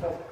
Gracias.